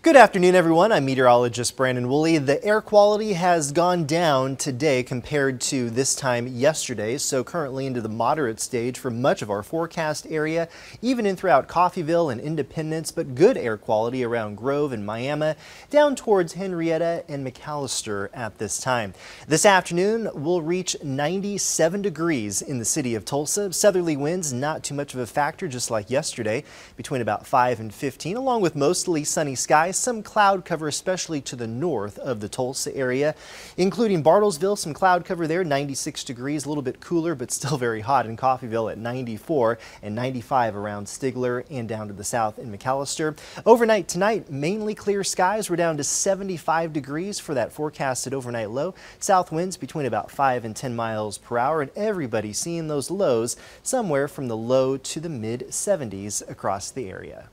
Good afternoon, everyone. I'm meteorologist Brandon Woolley. The air quality has gone down today compared to this time yesterday, so currently into the moderate stage for much of our forecast area, even in throughout Coffeyville and Independence, but good air quality around Grove and Miami, down towards Henrietta and McAlester at this time. This afternoon, we'll reach 97 degrees in the city of Tulsa. Southerly winds, not too much of a factor, just like yesterday, between about 5 and 15, along with mostly sunny skies some cloud cover, especially to the north of the Tulsa area, including Bartlesville, some cloud cover there, 96 degrees, a little bit cooler, but still very hot in Coffeyville at 94 and 95 around Stigler and down to the south in McAlester. Overnight tonight, mainly clear skies. We're down to 75 degrees for that forecasted overnight low. South winds between about 5 and 10 miles per hour, and everybody seeing those lows somewhere from the low to the mid 70s across the area.